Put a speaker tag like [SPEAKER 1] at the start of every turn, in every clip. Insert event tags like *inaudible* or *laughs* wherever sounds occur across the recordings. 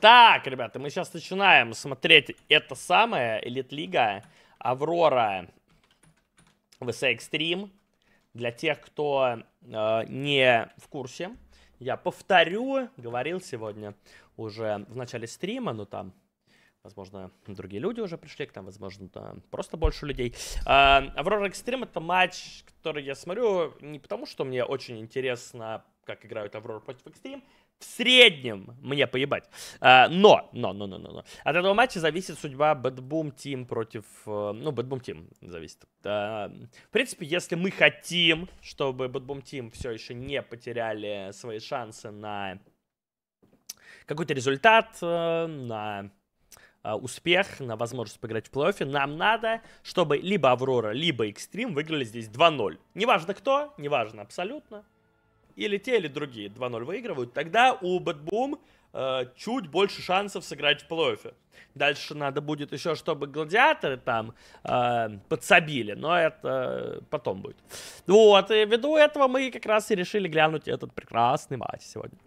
[SPEAKER 1] Так, ребята, мы сейчас начинаем смотреть это самое, Элит-лига, Аврора, ВС Экстрим. Для тех, кто э, не в курсе, я повторю, говорил сегодня уже в начале стрима, но там, возможно, другие люди уже пришли, к нам, возможно, там просто больше людей. Э, Аврора Экстрим это матч, который я смотрю не потому, что мне очень интересно, как играют Аврора против Экстрим, в среднем мне поебать. А, но, но, но, но, но, но. От этого матча зависит судьба Bad Boom Team против... э, Ну, Bad Boom Team зависит. А, в принципе, если мы хотим, чтобы Bad Boom Team все еще не потеряли свои шансы на какой-то результат, э, на э, успех, на возможность поиграть в плей-оффе, нам надо, чтобы либо Аврора, либо Экстрим выиграли здесь 2-0. Неважно кто, неважно абсолютно или те, или другие 2-0 выигрывают, тогда у Boom э, чуть больше шансов сыграть в плей-оффе. Дальше надо будет еще, чтобы гладиаторы там э, подсобили, но это потом будет. Вот, и ввиду этого мы как раз и решили глянуть этот прекрасный матч сегодня.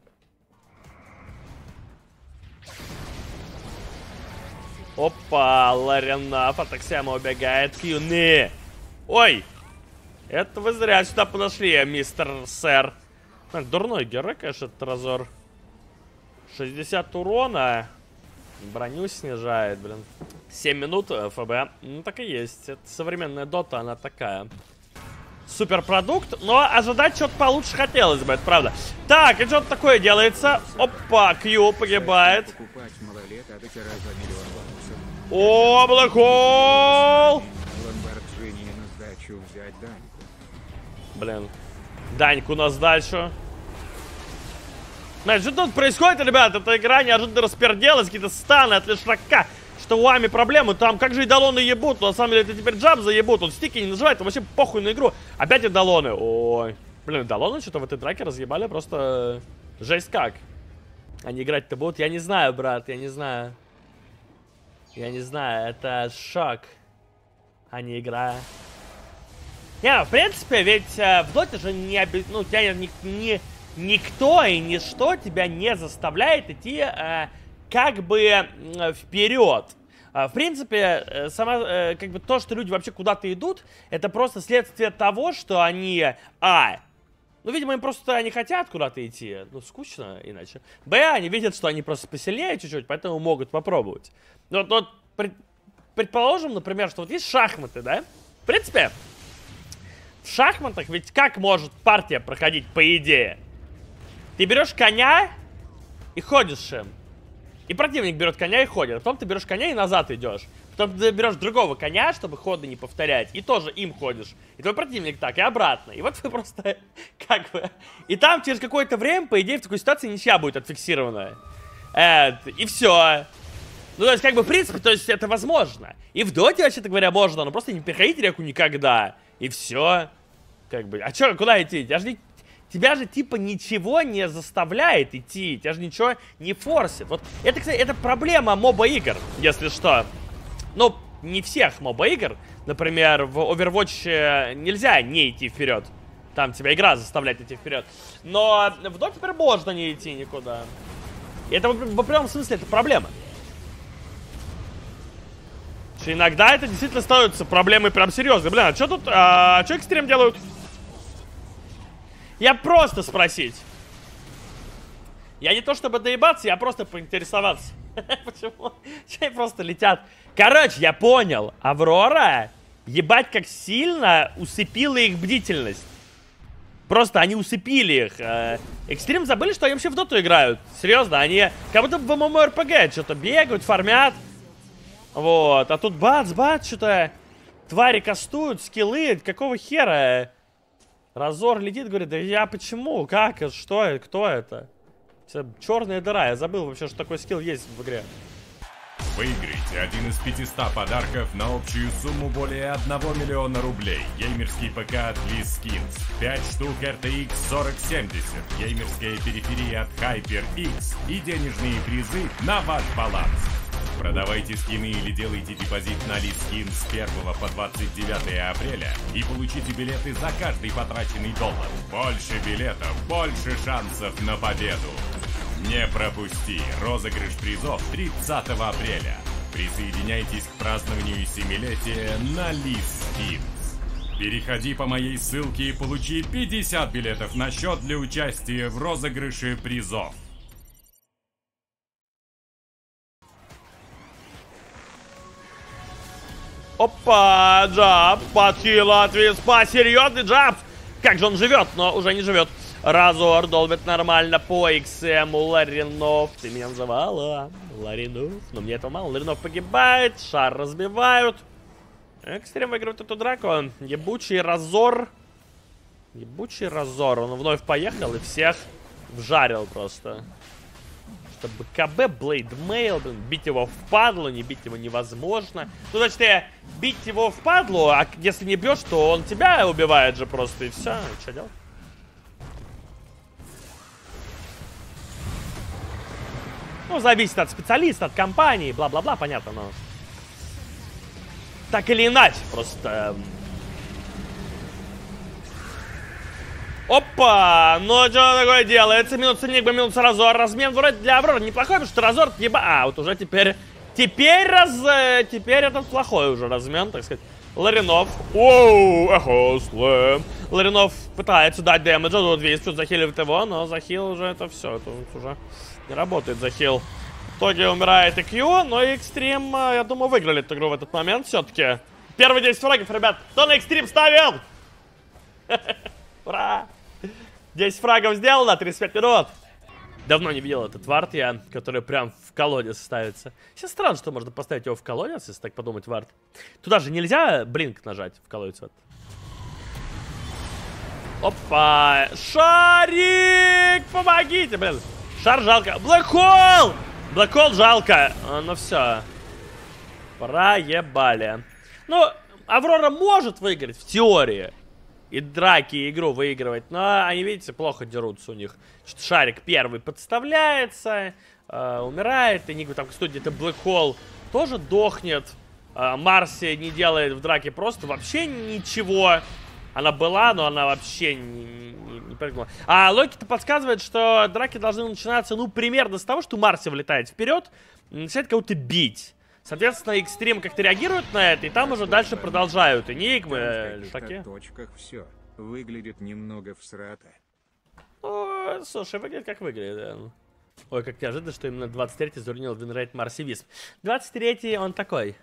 [SPEAKER 1] Опа, Ларина Фатаксяма убегает к Юны. Ой, это вы зря сюда подошли, мистер сэр. Дурной герой, конечно, Тразор. 60 урона. Броню снижает, блин. 7 минут э, ФБ. Ну, так и есть. Это современная дота, она такая. Суперпродукт, но ожидать что-то получше хотелось бы, это правда. Так, и что-то такое делается. Опа, Кью погибает. О, Блэкхол! Блин. Даньку у нас Знаешь, что тут происходит, ребят? Эта игра неожиданно расперделась, какие-то станы от лишрака. Что у Ами проблемы, там как же идолоны ебут, на самом деле это теперь джаб заебут, он стики не называет, он вообще похуй на игру. Опять идолоны, ой. Блин, идолоны что-то в этой драке разъебали просто жесть как. Они играть-то будут, я не знаю, брат, я не знаю. Я не знаю, это шок, а не игра. Не, в принципе, ведь э, в доте же не ну, тебя не, не, никто и ничто тебя не заставляет идти э, как бы э, вперед. Э, в принципе, э, сама, э, как бы то, что люди вообще куда-то идут, это просто следствие того, что они, а, ну, видимо, им просто они хотят куда-то идти, ну, скучно иначе. Б, они видят, что они просто посильнее чуть-чуть, поэтому могут попробовать. Вот, вот пред, предположим, например, что вот есть шахматы, да? В принципе, в шахматах ведь как может партия проходить по идее? Ты берешь коня и ходишь им. И противник берет коня и ходит. А потом ты берешь коня и назад идешь. Потом ты берешь другого коня, чтобы ходы не повторять. И тоже им ходишь. И твой противник так, и обратно. И вот вы просто *laughs* как бы... И там через какое-то время, по идее, в такой ситуации ничья будет отфиксирована. Э, и все. Ну, то есть, как бы, в принципе, то есть, это возможно. И в доте, вообще-то говоря, можно, но просто не переходить реку никогда. И все. Как бы, а чё, куда идти? Тебя же, не, тебя же типа ничего не заставляет идти. Тебя же ничего не форсит. Вот это, кстати, это проблема моба игр, если что. Ну, не всех моба игр. Например, в Overwatch нельзя не идти вперед. Там тебя игра заставляет идти вперед. Но в Доте теперь можно не идти никуда. И это в определенном смысле это проблема. Что иногда это действительно становится проблемой прям серьезной. Блин, а что тут, а, что экстрем делают? Я просто спросить. Я не то чтобы доебаться, я просто поинтересоваться. *laughs* Почему? Чай просто летят. Короче, я понял. Аврора, ебать как сильно усыпила их бдительность. Просто они усыпили их. Э, экстрим забыли, что они вообще в доту играют. Серьезно, они как будто в ММО-РПГ что-то бегают, фармят. Вот, а тут бац-бац, что-то твари кастуют, скиллы, какого хера? Разор летит, говорит, да я почему, как, что, кто это? Черная дыра, я забыл вообще, что такой скилл есть в игре.
[SPEAKER 2] Выиграйте один из 500 подарков на общую сумму более 1 миллиона рублей. Геймерский ПК от Skins, 5 штук RTX 4070, геймерская периферия от HyperX и денежные призы на ваш баланс. Продавайте скины или делайте депозит на Скин с 1 по 29 апреля и получите билеты за каждый потраченный доллар. Больше билетов, больше шансов на победу. Не пропусти розыгрыш призов 30 апреля. Присоединяйтесь к празднованию семилетия на Лис Skins. Переходи по моей ссылке и получи 50 билетов на счет для участия в розыгрыше призов.
[SPEAKER 1] Опа, Джабс, подхил от Виспа, серьезный Джабс. Как же он живет, но уже не живет. Razor долбит нормально по XM Ларинов. Ты меня называла Ларинов. Но мне этого мало. Ларинов погибает, шар разбивают. Xtreme выигрывает эту драку. Ебучий Razor. Ебучий Razor. Он вновь поехал и всех вжарил просто что БКБ, Blade Mail, блин, бить его в падлу, не бить его невозможно. Ну, значит, я бить его в падлу, а если не бьешь, то он тебя убивает же просто, и все. Что делать? Ну, зависит от специалиста, от компании, бла-бла-бла, понятно, но... Так или иначе, просто Опа! Ну, что такое делается? Минут Энигма, минут Разор. Размен вроде для Аврора неплохой, потому что Разор еба... А, вот уже теперь... Теперь раз... Э, теперь этот плохой уже размен, так сказать. Ларинов. Оу, эхо, слэм. Ларинов пытается дать дэмэджа, тут весь тут захиливает его, но захил уже это все. Это уже не работает захил. В итоге умирает IQ, но Экстрим, э, я думаю, выиграли эту игру в этот момент все-таки. Первые 10 фрагов, ребят. Кто на Экстрим ставил? *laughs* Ура! 10 фрагов сделано, 35 минут. Давно не видел этот вард я, который прям в колодец ставится. Сейчас странно, что можно поставить его в колодец, если так подумать, вард. Туда же нельзя блинк нажать в колодец. Вот. Опа! Шарик! Помогите, блин! Шар жалко. Блэкхол! Блэкхол жалко. А, ну все. Проебали. Ну, Аврора может выиграть в теории и драки, и игру выигрывать. Но они, видите, плохо дерутся у них. Что шарик первый подставляется, э, умирает. И Нику там, кстати, это Black Hole тоже дохнет. Э, Марси не делает в драке просто вообще ничего. Она была, но она вообще не, не, не прыгнула. А Локи-то подсказывает, что драки должны начинаться, ну, примерно с того, что Марси влетает вперед, начинает кого-то бить. Соответственно, экстрим как-то реагирует на это, и там уже дальше продолжают энигмы.
[SPEAKER 3] В таких точках все выглядит немного всрато.
[SPEAKER 1] О, слушай, выглядит как выглядит, да. Ой, как неожиданно, что именно 23-й зарунил winrate Marci Wisp. 23-й он такой.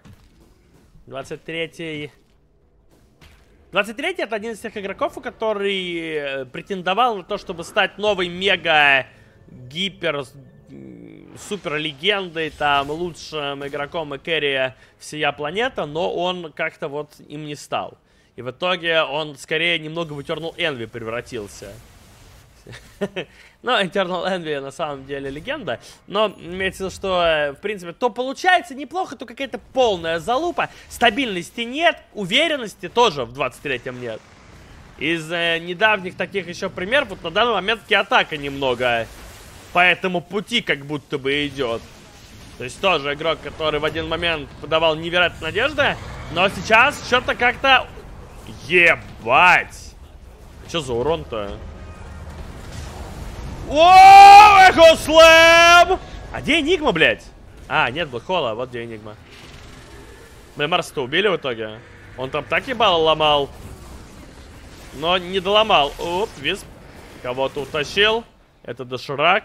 [SPEAKER 1] 23-й... 23-й это один из тех игроков, который э, претендовал на то, чтобы стать новой мега гипер супер легендой, там, лучшим игроком и carry всея планета, но он как-то вот им не стал. И в итоге он скорее немного в Eternal Envy превратился. *laughs* Но Eternal Envy на самом деле легенда. Но имеется в виду, что, э, в принципе, то получается неплохо, то какая-то полная залупа. Стабильности нет, уверенности тоже в 23-м нет. Из э, недавних таких еще примеров, вот на данный момент атака немного по этому пути как будто бы идет. То есть тоже игрок, который в один момент подавал невероятную надежды, но сейчас что-то как-то... Ебать! Что за урон-то? О, Эхо Слэм! А где Энигма, блядь? А, нет, Блэкхола, вот где Энигма. Блин, Марса-то убили в итоге. Он там так ебало ломал. Но не доломал. Оп, вис. Кого-то утащил. Это доширак.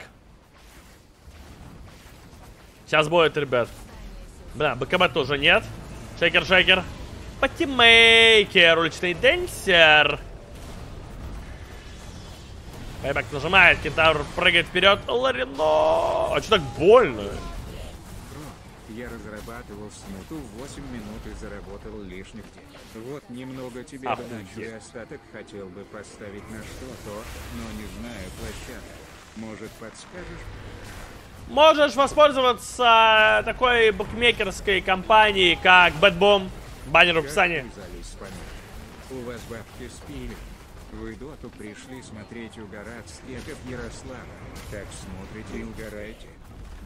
[SPEAKER 1] Сейчас будет, ребят. Бля, БКБ тоже нет. Shaker, Shaker. Party maker, уличный dancer. Buyback нажимает, кентавр прыгает вперед. Ларино! А что так больно?
[SPEAKER 3] Я разрабатывал смуту 8 минут и заработал лишних денег. Вот немного тебе
[SPEAKER 1] Охуеть.
[SPEAKER 3] доначу и остаток хотел бы поставить на что-то, но не знаю площадок. Может подскажешь?
[SPEAKER 1] Можешь воспользоваться такой букмекерской компанией, как Бэтбом. Баннер в описании.
[SPEAKER 3] У вас бабки спили. Вы доту пришли смотреть угорать стеков Ярослава. Так смотрите и угораете.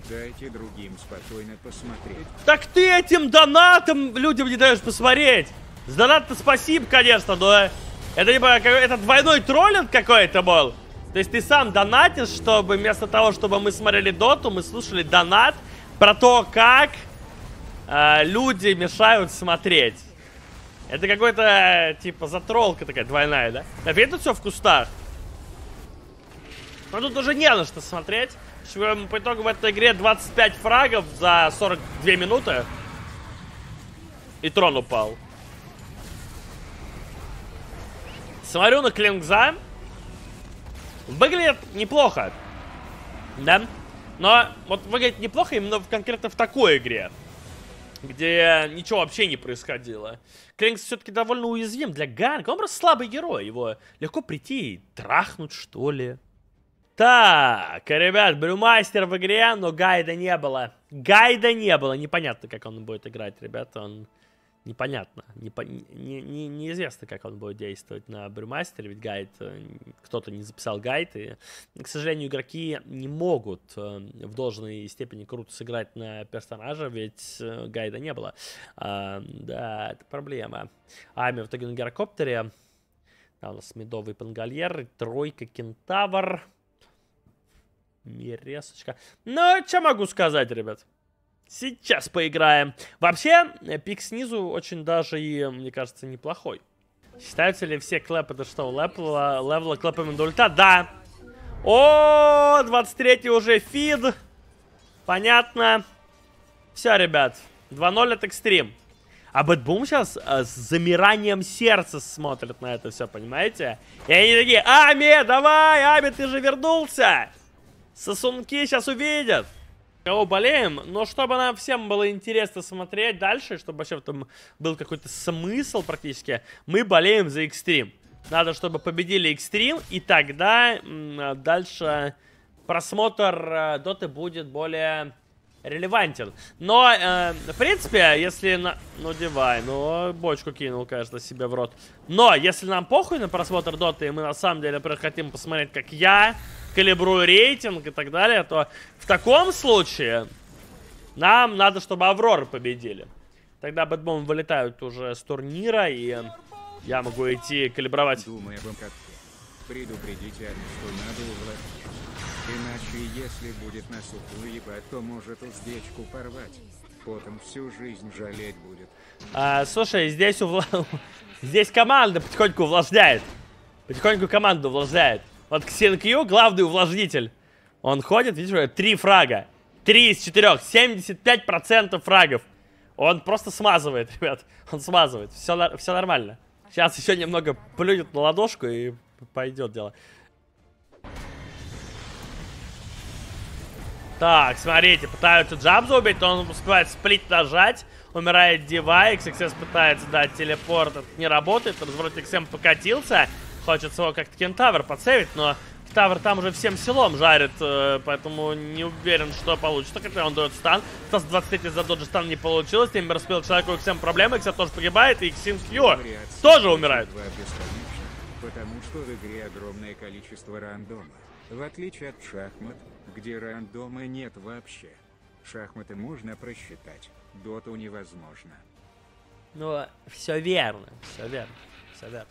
[SPEAKER 3] Дайте другим спокойно посмотреть.
[SPEAKER 1] Так ты этим донатом людям не даешь посмотреть. С донат спасибо, конечно, но это либо это двойной троллинг какой-то был. То есть ты сам донатишь, чтобы вместо того, чтобы мы смотрели доту, мы слушали донат про то, как э, люди мешают смотреть. Это какой-то, типа, затролка такая двойная, да? Опять тут все в кустах. Но тут уже не на что смотреть. По итогу в этой игре 25 фрагов за 42 минуты. И трон упал. Смотрю на Клингза. Выглядит неплохо. Да? Но вот выглядит неплохо именно в, конкретно в такой игре. Где ничего вообще не происходило. Клинкс все-таки довольно уязвим для Ганка. Он просто слабый герой. Его легко прийти и трахнуть, что ли. Так, ребят, Брюмастер в игре, но гайда не было. Гайда не было. Непонятно, как он будет играть, ребята. Он непонятно. Непо... Не, не, неизвестно, как он будет действовать на Брюмастере, ведь гайд, э, кто-то не записал гайд, и, к сожалению, игроки не могут э, в должной степени круто сыграть на персонажа, ведь э, гайда не было. А, да, это проблема. Ами в итоге на гирокоптере. Да, у нас медовый пангольер, тройка кентавр. Миресочка. Ну, что могу сказать, ребят? Сейчас поиграем. Вообще, э, пик снизу очень даже и, мне кажется, неплохой. Считаются ли все клэпы, это что, левела, левела клэпами до ульта? Да. О, 23 уже feed. Понятно. Все, ребят. 2-0 от Xtreme. А BetBoom сейчас а, с замиранием сердца смотрит на это все, понимаете? И они такие, Ами, давай, Ами, ты же вернулся. Сосунки сейчас увидят кого болеем, но чтобы нам всем было интересно смотреть дальше, чтобы вообще там был какой-то смысл практически, мы болеем за экстрим. Надо, чтобы победили экстрим, и тогда дальше просмотр э, доты будет более релевантен. Но, э, в принципе, если на... Ну, девай, ну, бочку кинул, конечно, себе в рот. Но, если нам похуй на просмотр доты, и мы на самом деле, например, хотим посмотреть, как я калибрую рейтинг и так далее, то в таком случае нам надо, чтобы Авроры победили. Тогда Бэтбом вылетают уже с турнира, и я могу идти калибровать.
[SPEAKER 3] Думаю МКТ. Предупредите, что надо увлажнить. Иначе, если будет на выебать, то может уздечку порвать. Потом всю жизнь жалеть будет.
[SPEAKER 1] А, слушай, здесь увла... *laughs* здесь команда потихоньку увлажняет. Потихоньку команду увлажняет. Вот Ксенкью главный увлажнитель. Он ходит, видишь, три фрага. Три из четырех. 75% фрагов. Он просто смазывает, *laughs* ребят. Он смазывает. Все, все нормально. Сейчас еще немного плюнет на ладошку и пойдет дело. Так, смотрите, пытаются Джабза убить, он успевает сплит нажать. Умирает Дива, XXS пытается дать телепорт, это не работает, разворот XM покатился. Хочется его как-то Кентавр подсейвить, но Кентавр там уже всем селом жарит, э, поэтому не уверен, что получится. Хотя он дает стан. Стас 23 за доджи стан не получилось. Тимбер распил человеку XM проблемы, XM тоже погибает, и Xim Q тоже умирает.
[SPEAKER 3] Потому что в игре огромное количество рандома. В отличие от шахмат, где рандома нет вообще. Шахматы можно просчитать, доту невозможно.
[SPEAKER 1] Ну, все верно, все верно, все верно.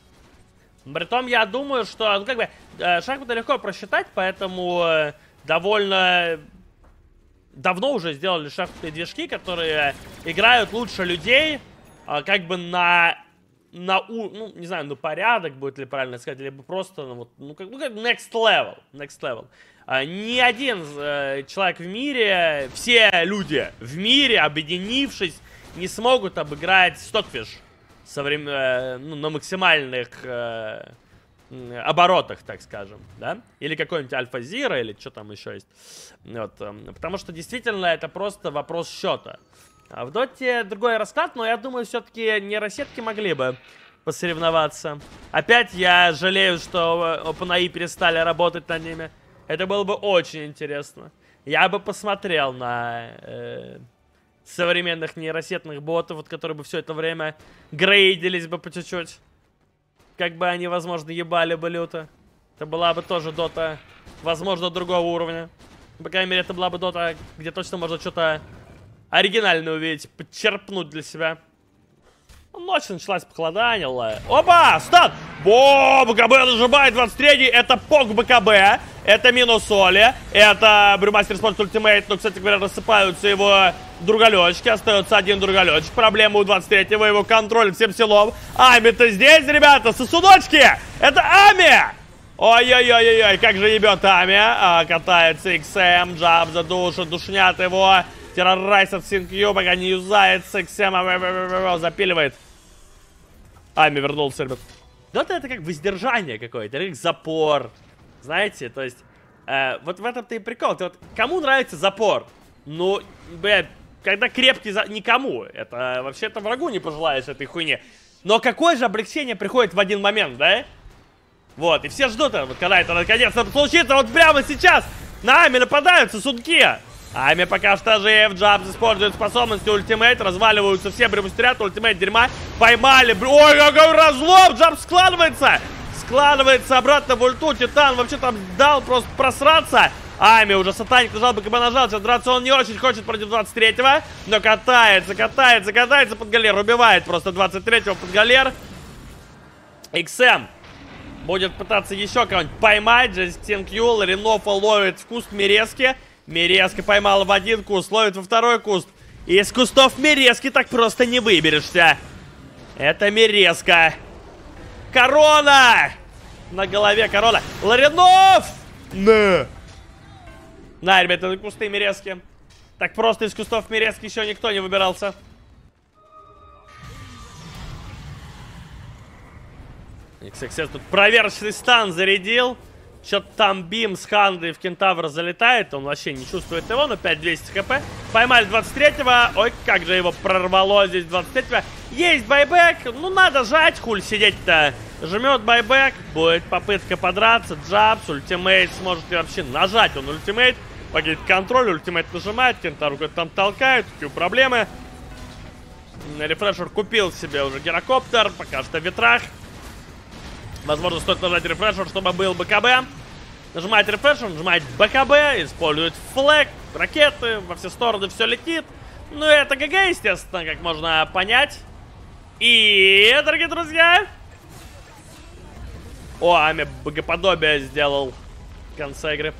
[SPEAKER 1] Притом я думаю, что, ну, как бы, э, шахматы легко просчитать, поэтому э, довольно давно уже сделали шахматные движки, которые играют лучше людей, э, как бы на, на у, ну, не знаю, ну, порядок будет ли правильно сказать, либо просто, ну, вот, ну, как, ну, как next level, next level. Uh, ни один uh, человек в мире, все люди в мире, объединившись, не смогут обыграть Stockfish со времен, э, ну, на максимальных э, оборотах, так скажем, да? Или какой-нибудь Альфа Зира, или что там еще есть. Вот, э, потому что действительно это просто вопрос счета. А в Доте другой расклад, но я думаю, все-таки нейросетки могли бы посоревноваться. Опять я жалею, что OpenAI перестали работать над ними. Это было бы очень интересно. Я бы посмотрел на... Э, современных нейросетных ботов, вот, которые бы все это время грейдились бы по чуть-чуть. Как бы они, возможно, ебали бы люто. Это была бы тоже дота, возможно, другого уровня. По крайней мере, это была бы дота, где точно можно что-то оригинальное увидеть, подчерпнуть для себя. Ночь началась, похолоданила. Опа! Стат! Бо! БКБ зажимает 23-й. Это пок БКБ. Это минус Оли. Это Брюмастер Спорт Ультимейт. Но, кстати говоря, рассыпаются его другалечки. Остается один другалечек. Проблема у 23-го. Его контроль всем силом. Ами-то здесь, ребята, сосудочки! Это Ами! Ой-ой-ой-ой, как же ебет Ами. А, катается XM, Джаб задушит, душнят его. Террорайсов Синкью, пока не юзается XM, а, запиливает. Ами вернулся, ребят. Дота это как воздержание какое-то, как запор. Знаете, то есть, э, вот в этом-то и прикол. Ты вот, кому нравится запор? Ну, блядь, когда крепкий за... Никому. Это вообще-то врагу не пожелаешь этой хуйни. Но какое же облегчение приходит в один момент, да? Вот, и все ждут, вот, когда это наконец-то случится, вот прямо сейчас на Ами нападают сосунки. Ами пока что жив, Джабс использует способности ультимейт, разваливаются все бремустерят, ультимейт дерьма, поймали, ой, какой разлом, Джабс складывается, складывается обратно в ульту, Титан вообще там дал просто просраться, Ами уже сатаник нажал бы КБ нажал, сейчас драться он не очень хочет против 23-го, но катается, катается, катается под галер, убивает просто 23-го под галер. XM будет пытаться еще кого-нибудь поймать, Джастин Кьюл, Ренофа ловит в куст Мерезки, Мерезка поймала в один куст, ловит во второй куст. Из кустов Мерезки так просто не выберешься. Это Мерезка. Корона! На голове корона. Ларинов! На! На, ребята, на кусты Мерезки. Так просто из кустов Мерезки еще никто не выбирался. XXS тут проверочный стан зарядил. Что-то там Бим с Хандой в Кентавра залетает. Он вообще не чувствует его, но 5200 хп. Поймали 23-го. Ой, как же его прорвало здесь 23-го. Есть байбек. Ну, надо жать, хуль сидеть-то. Жмет байбек. Будет попытка подраться. Джабс, ультимейт. Сможет ли вообще нажать он ультимейт? Погиб контроль, ультимейт нажимает. Кентавру где-то там толкают. Какие проблемы. Рефрешер купил себе уже гирокоптер. Пока что в ветрах. Возможно, стоит нажать рефрешер, чтобы был БКБ. Нажимает рефрешер, нажимает БКБ, использует флэг, ракеты, во все стороны все летит. Ну, это ГГ, естественно, как можно понять. И, дорогие друзья... О, Ами богоподобие сделал в конце игры.